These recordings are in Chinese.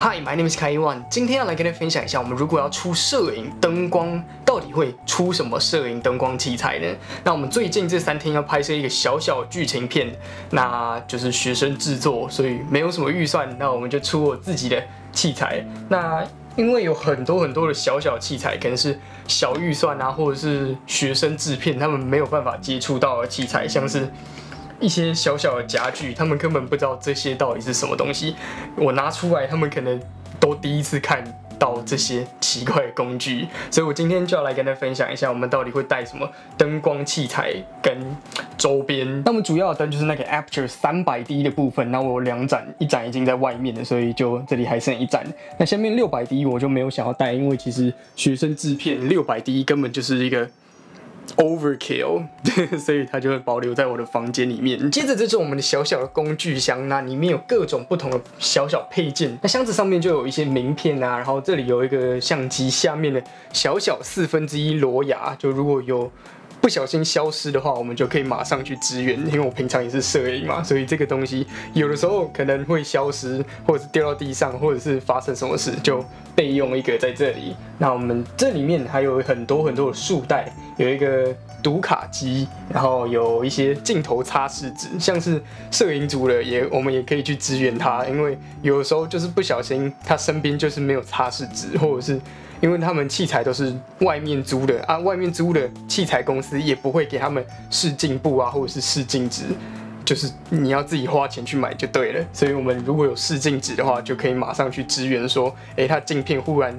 Hi, my name is Kai Wan。今天要来跟大家分享一下，我们如果要出摄影灯光，到底会出什么摄影灯光器材呢？那我们最近这三天要拍摄一个小小剧情片，那就是学生制作，所以没有什么预算，那我们就出我自己的器材。那因为有很多很多的小小器材，可能是小预算啊，或者是学生制片，他们没有办法接触到的器材，像是。一些小小的家具，他们根本不知道这些到底是什么东西。我拿出来，他们可能都第一次看到这些奇怪的工具，所以我今天就要来跟大家分享一下，我们到底会带什么灯光器材跟周边。那么主要的灯就是那个 Aperture 三百 D 的部分，那我有两盏，一盏已经在外面了，所以就这里还剩一盏。那下面六百 D 我就没有想要带，因为其实学生制片六百 D 根本就是一个。Overkill，所以它就会保留在我的房间里面。接着，这是我们的小小的工具箱，那里面有各种不同的小小配件。那箱子上面就有一些名片啊，然后这里有一个相机，下面的小小四分之一螺牙，就如果有。不小心消失的话，我们就可以马上去支援。因为我平常也是摄影嘛，所以这个东西有的时候可能会消失，或者是掉到地上，或者是发生什么事，就备用一个在这里。那我们这里面还有很多很多的束带，有一个读卡机，然后有一些镜头擦拭纸，像是摄影组的也，我们也可以去支援他，因为有的时候就是不小心，他身边就是没有擦拭纸，或者是。因为他们器材都是外面租的啊，外面租的器材公司也不会给他们试镜布啊，或者是试镜纸，就是你要自己花钱去买就对了。所以我们如果有试镜纸的话，就可以马上去支援，说，哎，他镜片忽然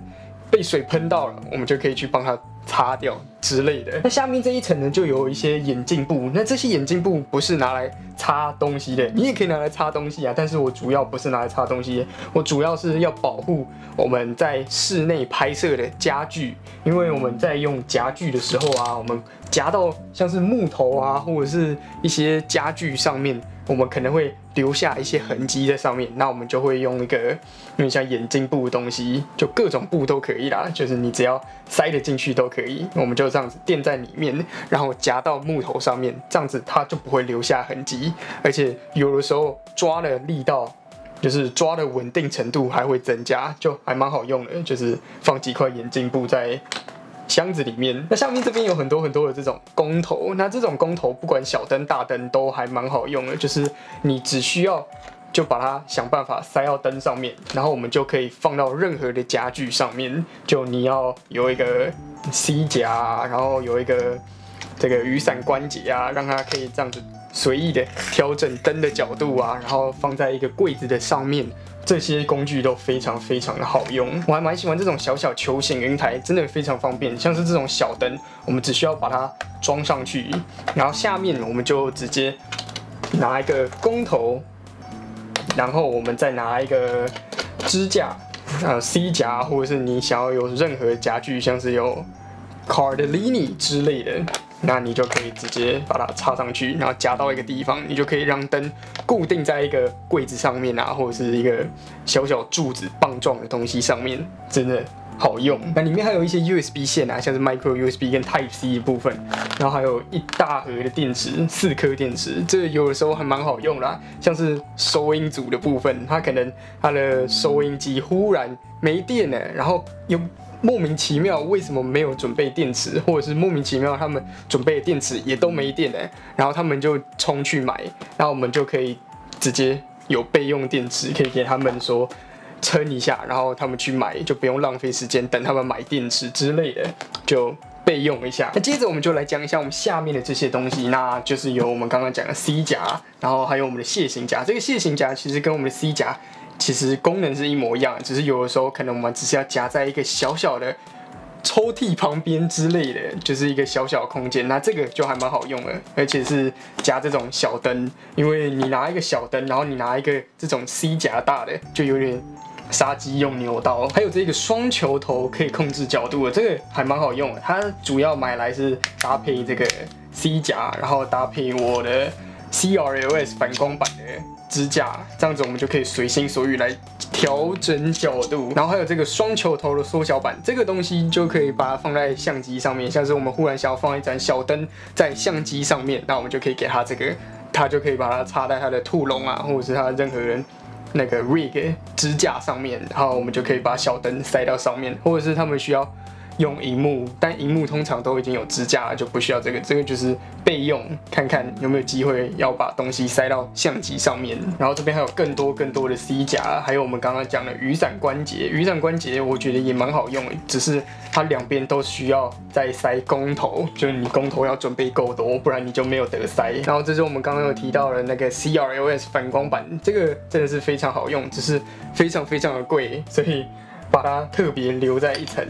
被水喷到了，我们就可以去帮他。擦掉之类的。那下面这一层呢，就有一些眼镜布。那这些眼镜布不是拿来擦东西的，你也可以拿来擦东西啊。但是我主要不是拿来擦东西，我主要是要保护我们在室内拍摄的家具，因为我们在用夹具的时候啊，我们夹到像是木头啊，或者是一些家具上面。我们可能会留下一些痕迹在上面，那我们就会用一个有点像眼镜布的东西，就各种布都可以啦，就是你只要塞得进去都可以。我们就这样子垫在里面，然后夹到木头上面，这样子它就不会留下痕迹，而且有的时候抓的力道，就是抓的稳定程度还会增加，就还蛮好用的。就是放几块眼镜布在。箱子里面，那下面这边有很多很多的这种工头，那这种工头不管小灯大灯都还蛮好用的，就是你只需要就把它想办法塞到灯上面，然后我们就可以放到任何的家具上面。就你要有一个 C 夹，然后有一个这个雨伞关节啊，让它可以这样子随意的调整灯的角度啊，然后放在一个柜子的上面。这些工具都非常非常的好用，我还蛮喜欢这种小小球形云台，真的非常方便。像是这种小灯，我们只需要把它装上去，然后下面我们就直接拿一个工头，然后我们再拿一个支架，呃，C 夹，或者是你想要有任何夹具，像是有 Card Lini 之类的。那你就可以直接把它插上去，然后夹到一个地方，你就可以让灯固定在一个柜子上面啊，或者是一个小小柱子棒状的东西上面，真的好用。那里面还有一些 USB 线啊，像是 Micro USB 跟 Type C 的部分，然后还有一大盒的电池，四颗电池，这有的时候还蛮好用啦。像是收音组的部分，它可能它的收音机忽然没电了，然后有。莫名其妙，为什么没有准备电池，或者是莫名其妙他们准备的电池也都没电呢？然后他们就冲去买，那我们就可以直接有备用电池，可以给他们说撑一下，然后他们去买，就不用浪费时间等他们买电池之类的，就备用一下。那接着我们就来讲一下我们下面的这些东西，那就是有我们刚刚讲的 C 夹，然后还有我们的蟹形夹。这个蟹形夹其实跟我们的 C 夹。其实功能是一模一样，只是有的时候可能我们只是要夹在一个小小的抽屉旁边之类的，就是一个小小空间。那这个就还蛮好用的，而且是夹这种小灯，因为你拿一个小灯，然后你拿一个这种 C 夹大的，就有点杀鸡用牛刀。还有这个双球头可以控制角度的，这个还蛮好用的。它主要买来是搭配这个 C 夹，然后搭配我的 CRLS 反光板的。支架这样子，我们就可以随心所欲来调整角度。然后还有这个双球头的缩小版，这个东西就可以把它放在相机上面。像是我们忽然想要放一盏小灯在相机上面，那我们就可以给它这个，它就可以把它插在它的兔笼啊，或者是它任何人那个 rig 支架上面，然后我们就可以把小灯塞到上面，或者是他们需要。用荧幕，但荧幕通常都已经有支架了，就不需要这个。这个就是备用，看看有没有机会要把东西塞到相机上面。然后这边还有更多更多的 C 夹，还有我们刚刚讲的雨伞关节。雨伞关节我觉得也蛮好用，只是它两边都需要再塞公头，就是你公头要准备够多，不然你就没有得塞。然后这是我们刚刚有提到的那个 CRLS 反光板，这个真的是非常好用，只是非常非常的贵，所以。把它特别留在一层，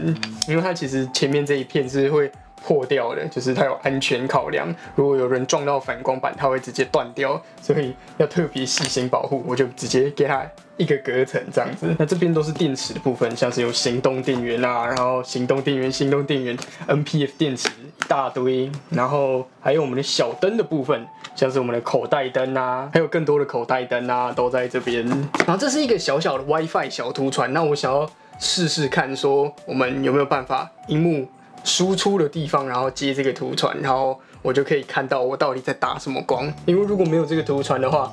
因为它其实前面这一片是会破掉的，就是它有安全考量。如果有人撞到反光板，它会直接断掉，所以要特别细心保护。我就直接给它一个隔层这样子。那这边都是电池的部分，像是有行动电源啊，然后行动电源、行动电源、NPF 电池一大堆，然后还有我们的小灯的部分，像是我们的口袋灯啊，还有更多的口袋灯啊，都在这边。然后这是一个小小的 WiFi 小图传，那我想要。试试看，说我们有没有办法，荧幕输出的地方，然后接这个图传，然后我就可以看到我到底在打什么光。因为如果没有这个图传的话，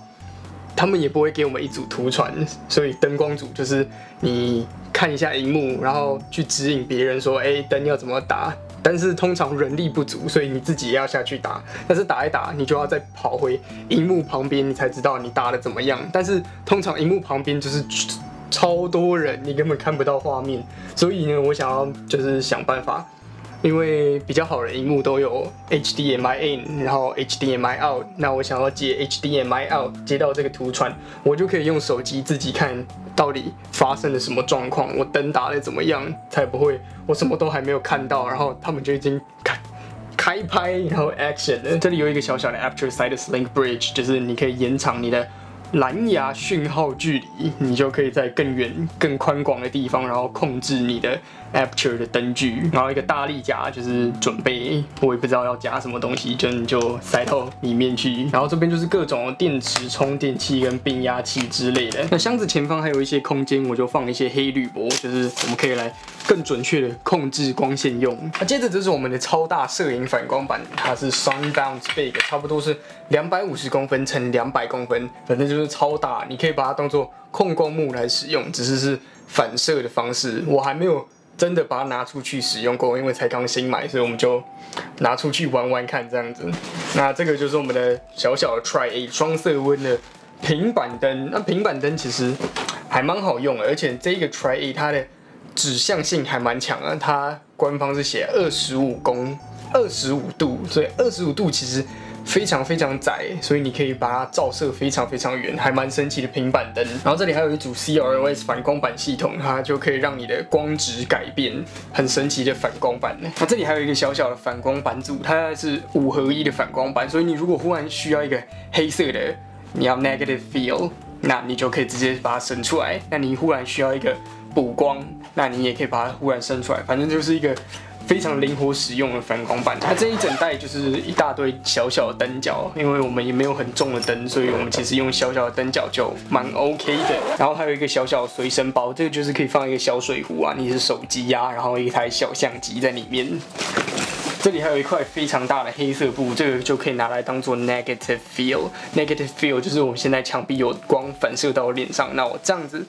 他们也不会给我们一组图传，所以灯光组就是你看一下荧幕，然后去指引别人说，哎，灯要怎么打。但是通常人力不足，所以你自己也要下去打。但是打一打，你就要再跑回荧幕旁边，你才知道你打的怎么样。但是通常荧幕旁边就是。超多人，你根本看不到画面，所以呢，我想要就是想办法，因为比较好的荧幕都有 HDMI in，然后 HDMI out，那我想要接 HDMI out，接到这个图传，我就可以用手机自己看到底发生了什么状况，我灯打的怎么样，才不会我什么都还没有看到，然后他们就已经开开拍，然后 action 了。这里有一个小小的 Aperture Side Link Bridge，就是你可以延长你的。蓝牙讯号距离，你就可以在更远、更宽广的地方，然后控制你的 aperture 的灯具。然后一个大力夹，就是准备，我也不知道要夹什么东西，就你就塞到里面去。然后这边就是各种电池、充电器跟变压器之类的。那箱子前方还有一些空间，我就放一些黑铝箔，就是我们可以来更准确的控制光线用。那接着这是我们的超大摄影反光板，它是 Sunbound Big，差不多是两百五十公分乘两百公分，反正就。就是超大，你可以把它当做控光幕来使用，只是是反射的方式。我还没有真的把它拿出去使用过，因为才刚新买，所以我们就拿出去玩玩看这样子。那这个就是我们的小小的 Try A 双色温的平板灯。那平板灯其实还蛮好用的，而且这个 Try A 它的指向性还蛮强的。它官方是写二十五公二十五度，所以二十五度其实。非常非常窄，所以你可以把它照射非常非常远，还蛮神奇的平板灯。然后这里还有一组 CRLS 反光板系统，它就可以让你的光质改变，很神奇的反光板。那这里还有一个小小的反光板组，它是五合一的反光板，所以你如果忽然需要一个黑色的，你要 negative field，那你就可以直接把它伸出来。那你忽然需要一个补光，那你也可以把它忽然伸出来，反正就是一个。非常灵活使用的反光板，它这一整袋就是一大堆小小的灯角，因为我们也没有很重的灯，所以我们其实用小小的灯角就蛮 OK 的。然后还有一个小小随身包，这个就是可以放一个小水壶啊，你是手机呀，然后一台小相机在里面。这里还有一块非常大的黑色布，这个就可以拿来当做 negative field。negative field 就是我们现在墙壁有光反射到我脸上，那我这样子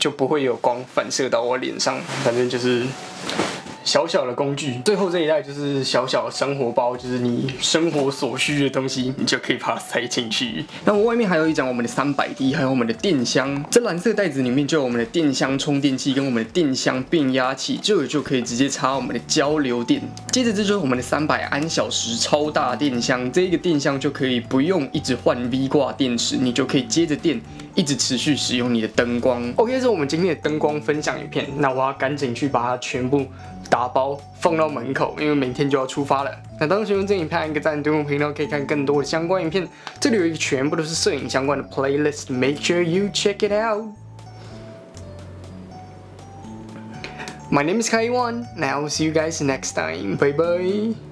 就不会有光反射到我脸上，反正就是。小小的工具，最后这一袋就是小小的生活包，就是你生活所需的东西，你就可以把它塞进去。那我外面还有一张我们的三百 D，还有我们的电箱。这蓝色袋子里面就有我们的电箱充电器跟我们的电箱变压器，这就可以直接插我们的交流电。接着这就是我们的三百安小时超大电箱，这个电箱就可以不用一直换 V 挂电池，你就可以接着电一直持续使用你的灯光。OK，这是我们今天的灯光分享影片，那我要赶紧去把它全部。打包放到门口，因为明天就要出发了。那当时用这影拍，一个赞，订阅频道可以看更多的相关影片。这里有一个全部都是摄影相关的 playlist，make sure you check it out。My name is Kaiwan，now see you guys next time. Bye bye.